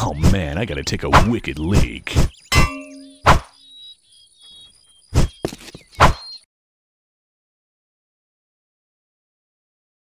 Oh man, I gotta take a wicked leak.